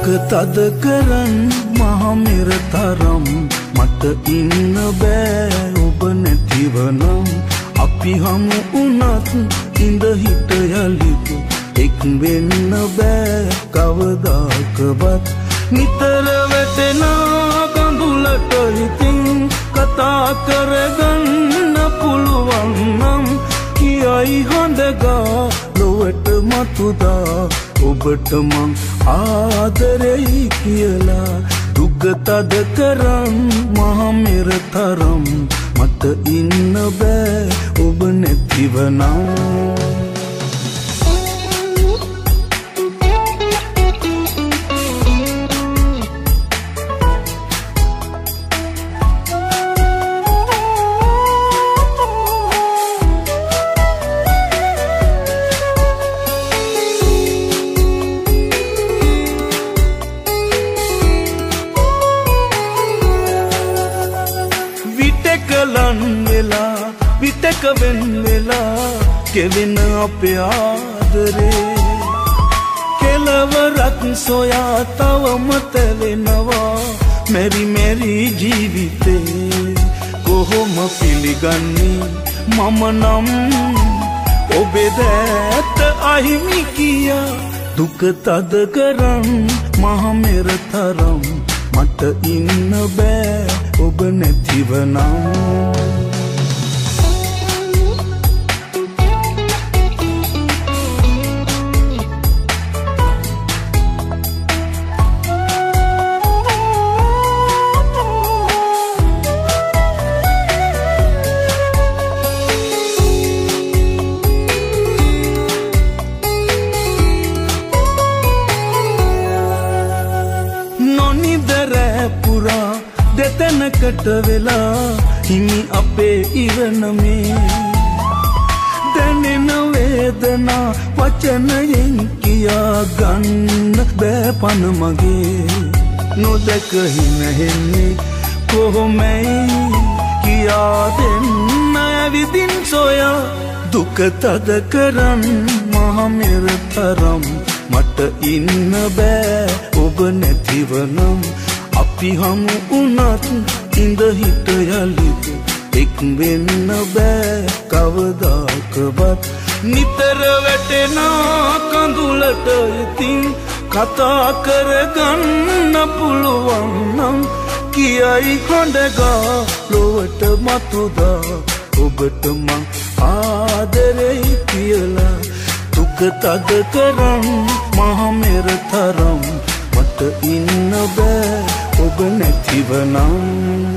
දුක තද කරන් මහමෙර තරම් මට ඉන්න බෑ ඔබ නැතිවනම්. අපි හමු උනත් ඉඳ හිට යලිත එක් වෙන්න බෑ කවදාකවත්. නිතර වැටෙන කඳුලට හිතින් කතා කරගන්න පුළුවන් නම් කියයි හඳගා ලොවට මතුදා ඔබට මං ආදරෙයි කියලා දුක තද කරන් මහමෙර තරම් මට ඉන්න බෑ ඔබ නැතිවනම්. විටකලන් වෙලා විටක වෙන් වෙලා කෙවෙන අපේ ආදරේ. කෙලවරක් සොයා තවම තැවෙනවා මෙරි මෙරි ජීවිතේ. කොහොම පිළිගන්නේ මම නම්? ඔබේ දැත්ත අහිමි කියා දුක තද කරන් මහමෙර තරම් මට ඉන්න බෑ. ඔබ නැතිවනම් නොනිදරෑ පුරා දෙතැනකට වෙලා හිමි අපේ ඉරණමේ. දැනෙන වේදනා වචනයෙන් කියා ගන්න බෑ පන මගේ. නොදැක හිනහෙන්නේ කොහොමැයි කියා දෙන්න? ඇවිදින් සොයා දුක තද කරන් මහමෙර තරම් මට ඉන්න බෑ. ඔබ නැතිවනම් අපි හමු උනත් ඉඳ හිට යලිත එක් වෙන්න බෑ කවදාකවත්. නිතර වැටෙන කඳුලට ඉතින් කතා කරගන්න පුළුවන් නම් කියයි හොඳගා ලොවට මතුදා. ඔබට මං ආදරෙයි කියලා දුක තද කරන් මහමෙර තරම් මට ඉන්න බෑ. ඔබ නැතිවනම්